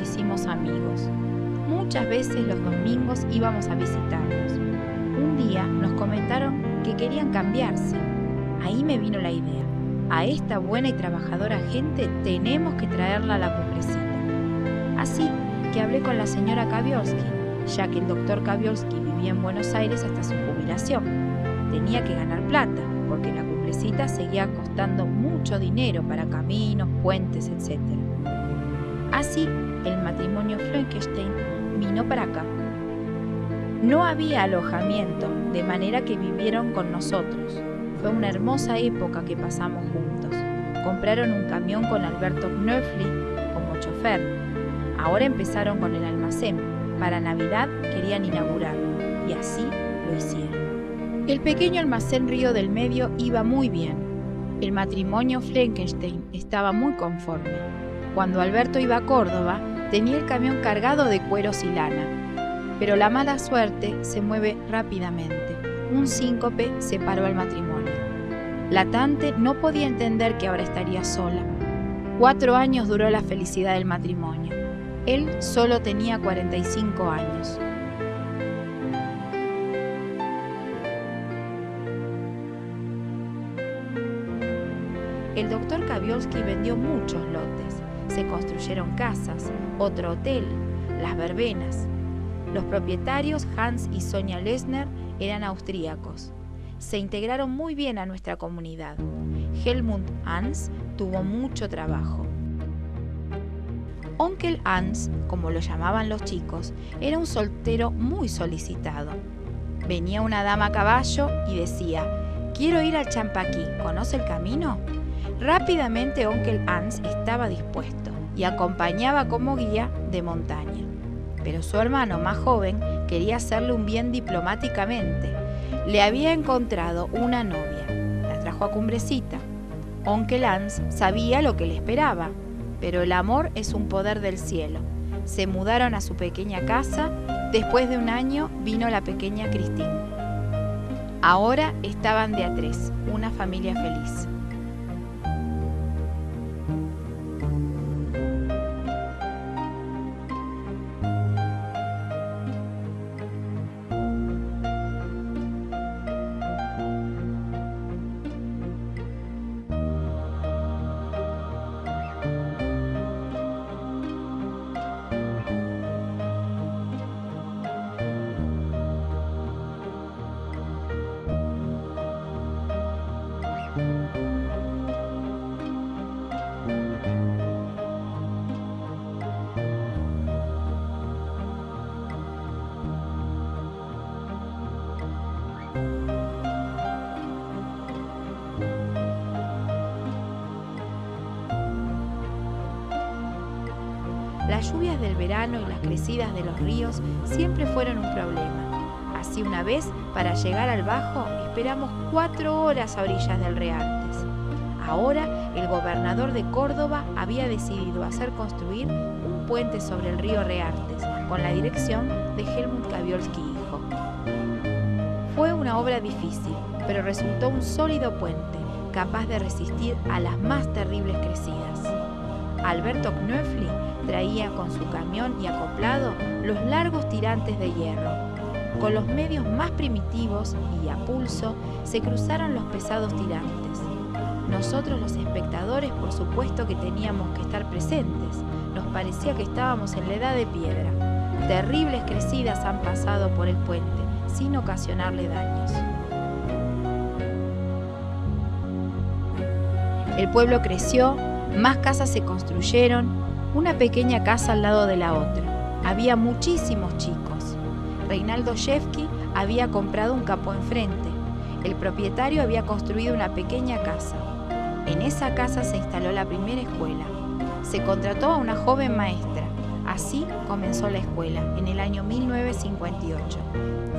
hicimos amigos. Muchas veces los domingos íbamos a visitarlos. Un día nos comentaron que querían cambiarse. Ahí me vino la idea. A esta buena y trabajadora gente tenemos que traerla a la cumbrecita. Así que hablé con la señora Kaviolski, ya que el doctor Kaviolski vivía en Buenos Aires hasta su jubilación. Tenía que ganar plata, porque la cumbrecita seguía costando mucho dinero para caminos, puentes, etc. Así, el matrimonio Frankenstein vino para acá. No había alojamiento, de manera que vivieron con nosotros. Fue una hermosa época que pasamos juntos. Compraron un camión con Alberto Knöfli como chofer. Ahora empezaron con el almacén. Para Navidad querían inaugurarlo y así lo hicieron. El pequeño almacén Río del Medio iba muy bien. El matrimonio Frankenstein estaba muy conforme. Cuando Alberto iba a Córdoba, tenía el camión cargado de cueros y lana. Pero la mala suerte se mueve rápidamente. Un síncope separó al matrimonio. La Tante no podía entender que ahora estaría sola. Cuatro años duró la felicidad del matrimonio. Él solo tenía 45 años. El doctor Kaviolski vendió muchos lotes. Se construyeron casas, otro hotel, las verbenas. Los propietarios Hans y Sonia Lesner eran austríacos. Se integraron muy bien a nuestra comunidad. Helmut Hans tuvo mucho trabajo. Onkel Hans, como lo llamaban los chicos, era un soltero muy solicitado. Venía una dama a caballo y decía, quiero ir al Champaquí, ¿conoce el camino? Rápidamente Onkel Hans estaba dispuesto y acompañaba como guía de montaña. Pero su hermano más joven quería hacerle un bien diplomáticamente. Le había encontrado una novia. La trajo a Cumbrecita. Onkel Hans sabía lo que le esperaba, pero el amor es un poder del cielo. Se mudaron a su pequeña casa. Después de un año vino la pequeña Christine. Ahora estaban de a tres, una familia feliz. Las lluvias del verano y las crecidas de los ríos siempre fueron un problema. Así una vez, para llegar al Bajo, esperamos cuatro horas a orillas del Reartes. Ahora, el gobernador de Córdoba había decidido hacer construir un puente sobre el río Reartes, con la dirección de Helmut Kaviolski hijo. Fue una obra difícil, pero resultó un sólido puente, capaz de resistir a las más terribles crecidas. Alberto Knöfli traía con su camión y acoplado los largos tirantes de hierro. Con los medios más primitivos y a pulso se cruzaron los pesados tirantes. Nosotros los espectadores por supuesto que teníamos que estar presentes. Nos parecía que estábamos en la edad de piedra. Terribles crecidas han pasado por el puente sin ocasionarle daños. El pueblo creció, más casas se construyeron, una pequeña casa al lado de la otra. Había muchísimos chicos. Reinaldo Shevki había comprado un capó enfrente. El propietario había construido una pequeña casa. En esa casa se instaló la primera escuela. Se contrató a una joven maestra. Así comenzó la escuela en el año 1958.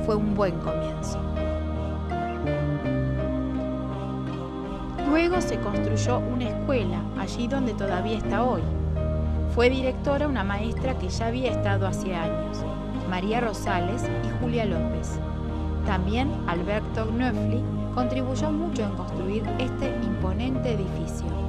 Fue un buen comienzo. Luego se construyó una escuela allí donde todavía está hoy. Fue directora una maestra que ya había estado hace años, María Rosales y Julia López. También Alberto Knöfli contribuyó mucho en construir este imponente edificio.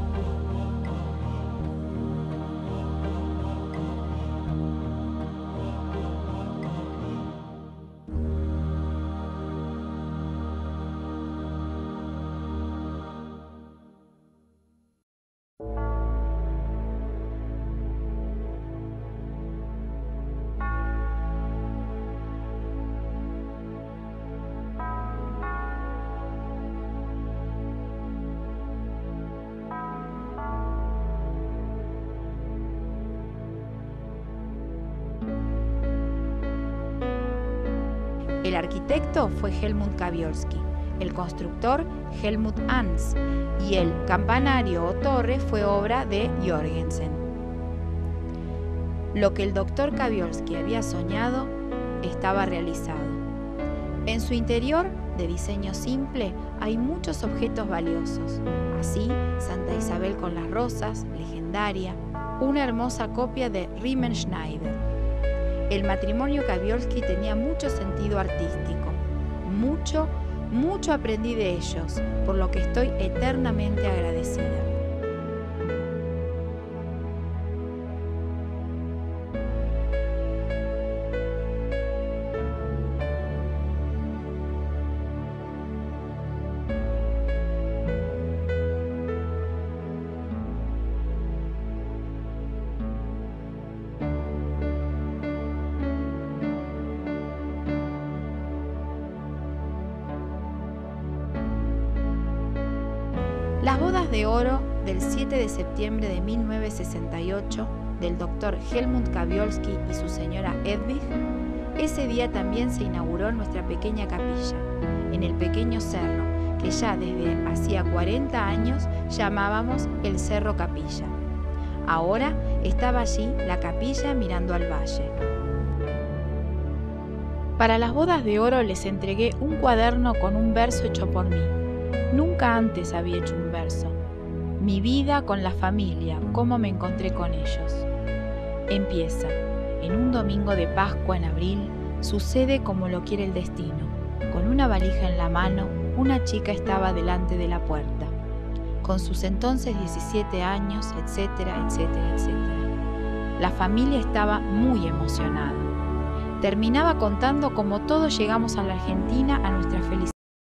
El arquitecto fue Helmut Kaviolski, el constructor Helmut Ans y el campanario o torre fue obra de Jorgensen. Lo que el doctor Kaviolski había soñado estaba realizado. En su interior, de diseño simple, hay muchos objetos valiosos. Así, Santa Isabel con las rosas, legendaria, una hermosa copia de Riemenschneider. El matrimonio Kaviolski tenía mucho sentido artístico, mucho, mucho aprendí de ellos, por lo que estoy eternamente agradecida. Las bodas de oro del 7 de septiembre de 1968 del doctor Helmut Kaviolski y su señora Edwig, ese día también se inauguró nuestra pequeña capilla, en el pequeño cerro que ya desde hacía 40 años llamábamos el Cerro Capilla. Ahora estaba allí la capilla mirando al valle. Para las bodas de oro les entregué un cuaderno con un verso hecho por mí Nunca antes había hecho un verso. Mi vida con la familia, cómo me encontré con ellos. Empieza. En un domingo de Pascua en abril, sucede como lo quiere el destino. Con una valija en la mano, una chica estaba delante de la puerta. Con sus entonces 17 años, etcétera, etcétera, etcétera. La familia estaba muy emocionada. Terminaba contando cómo todos llegamos a la Argentina a nuestra felicidad